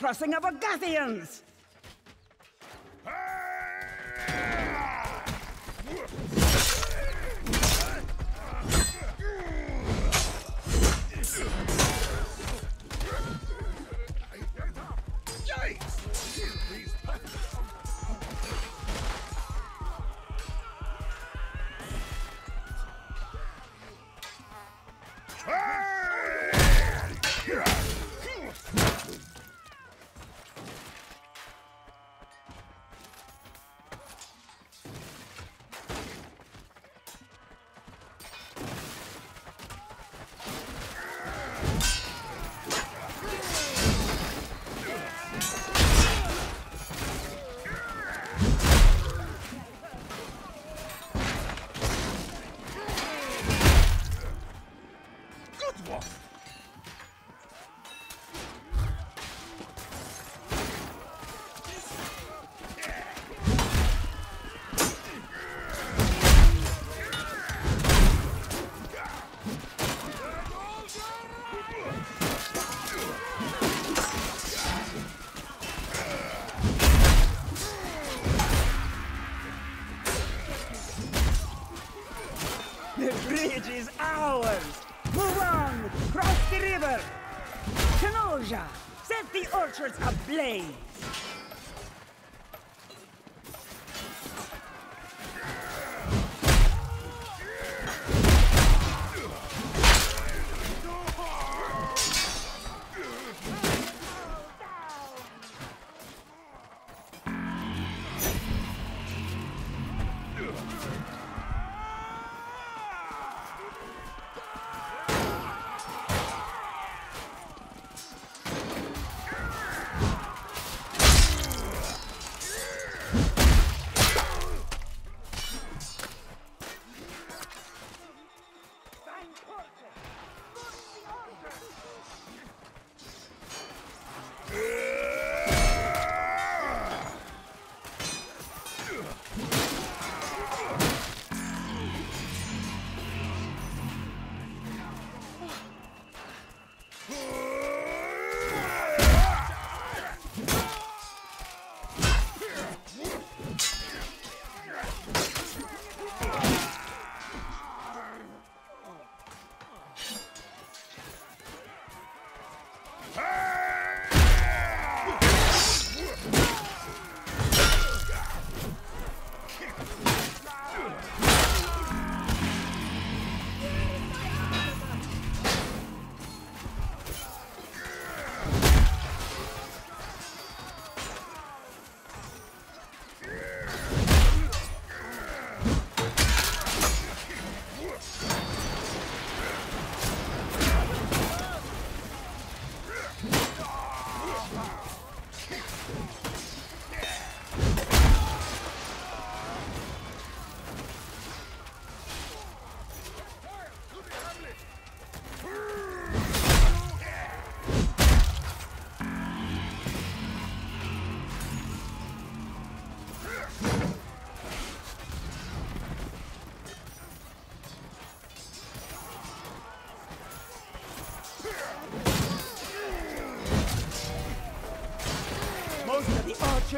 crossing of Agathians! Bridge is ours! Move on! Cross the river! Tenosia! Set the orchards ablaze!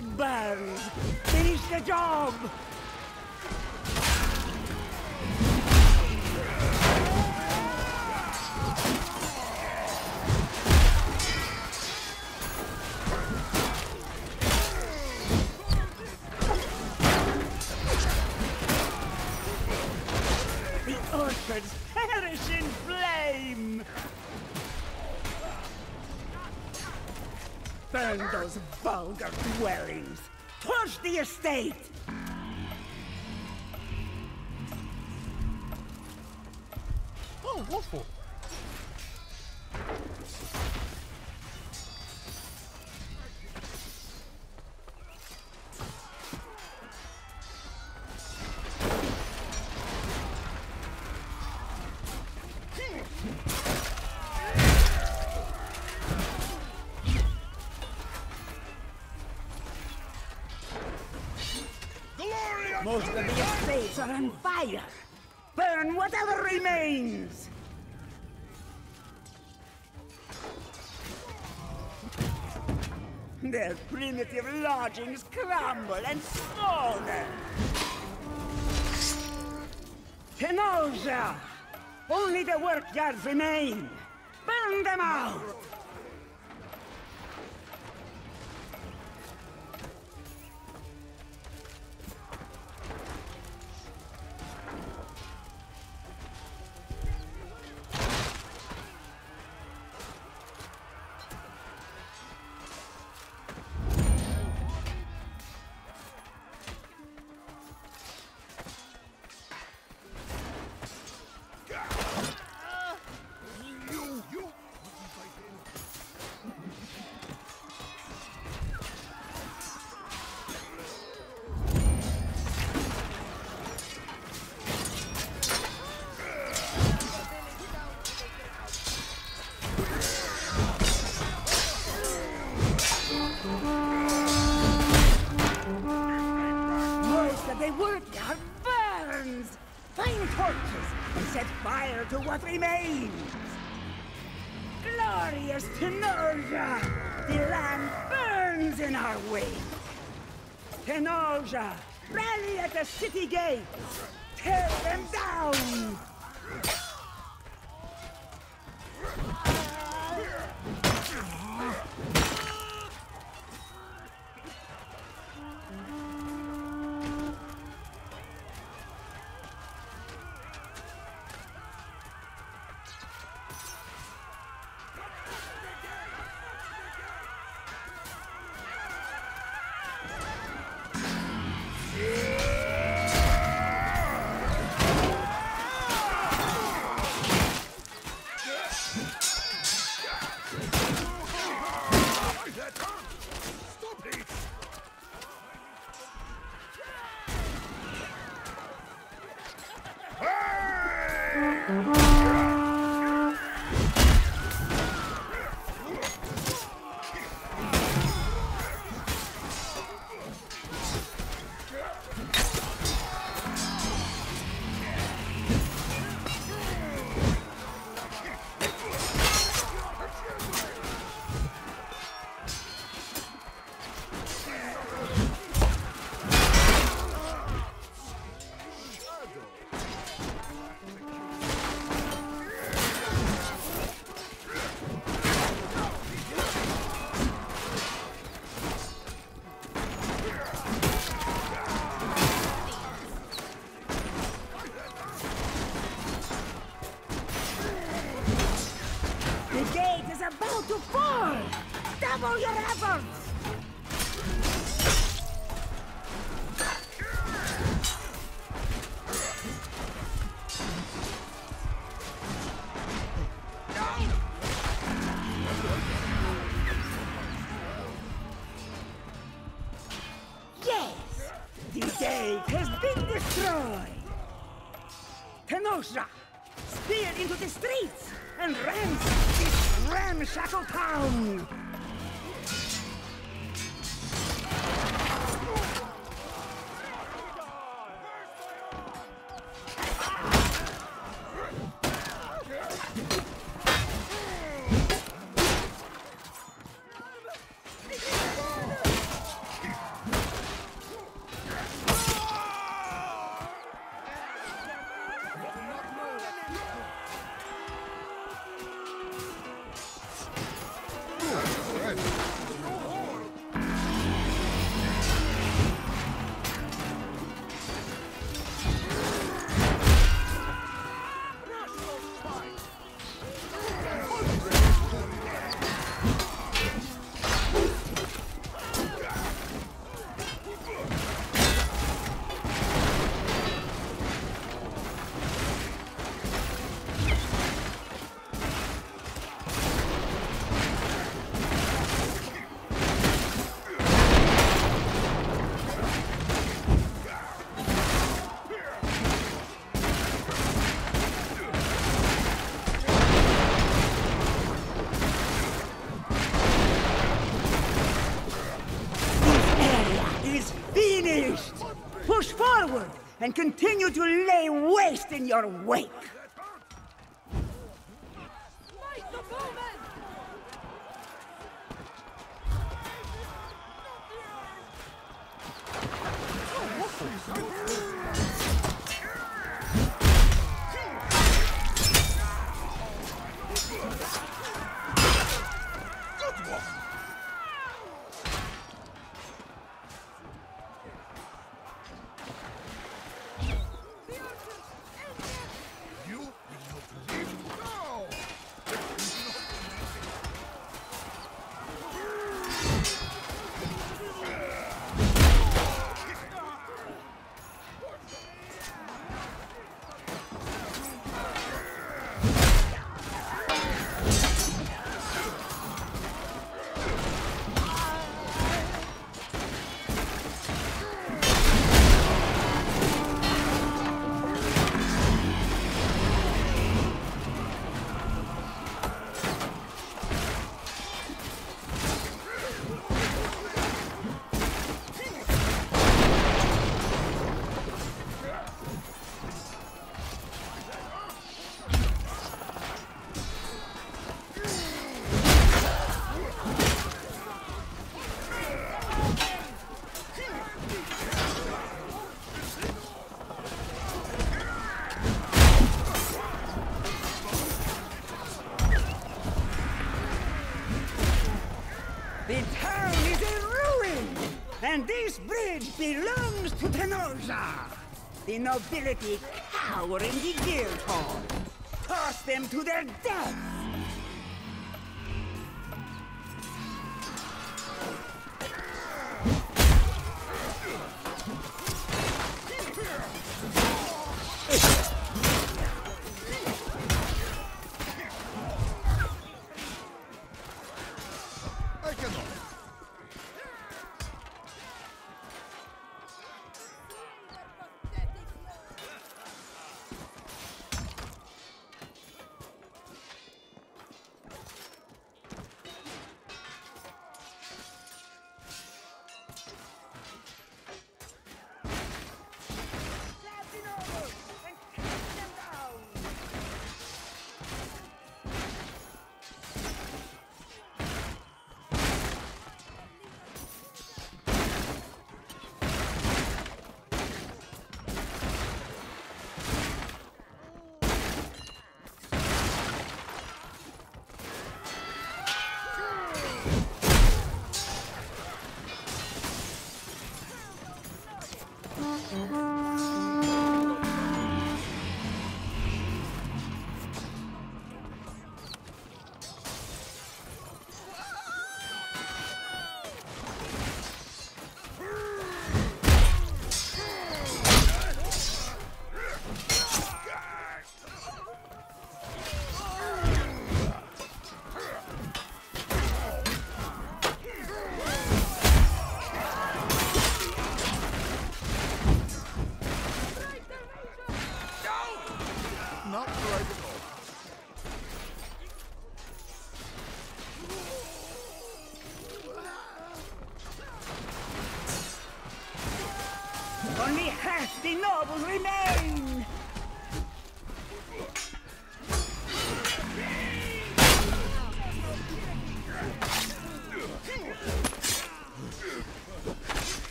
Orchard burns! Finish the job! Burn those vulgar dwellings! Torch the estate! Oh, waffle. Most of the estates are on fire! Burn whatever remains! Their primitive lodgings crumble and smolder. Tenosia! Only the workyards remain! Burn them out! Glorious Tenosia! The land burns in our wake! Tenosia! Rally at the city gates! Tear them down! Your efforts! Yes! The gate has been destroyed! Tenosia! Spear into the streets and ransack this ramshackle town! And continue to lay waste in your wake. Belongs to Tenosia! The nobility cower in the guild hall. Toss them to their death!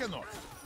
que é nosso.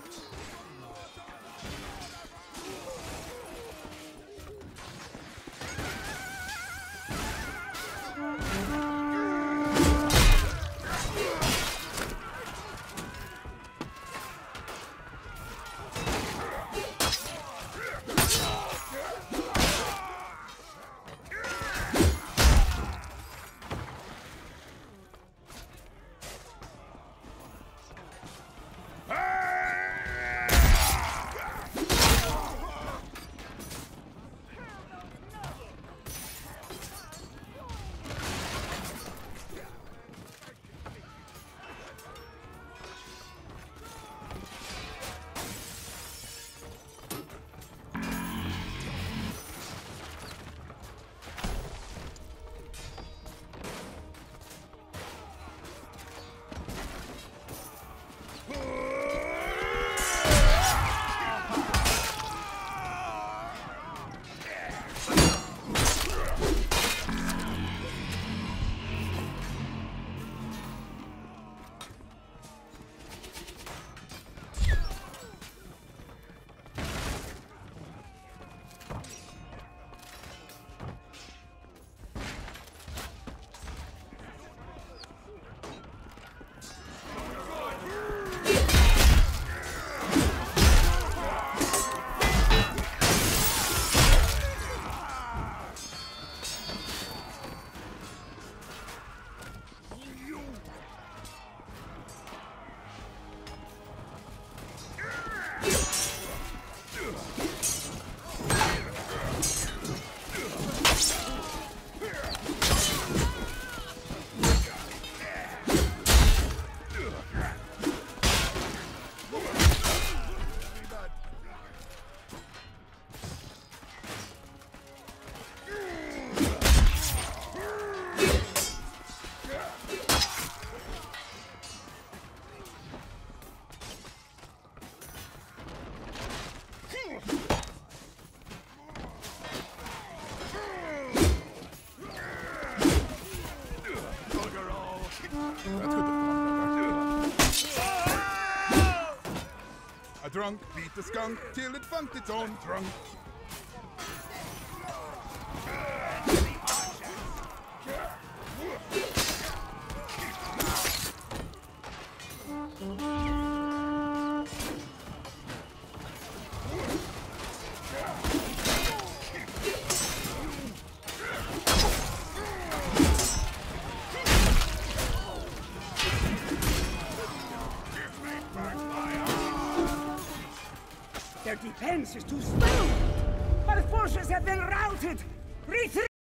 Drunk, beat the skunk till it funked its own trunk. Their defense is too strong! Our forces have been routed! Retreat!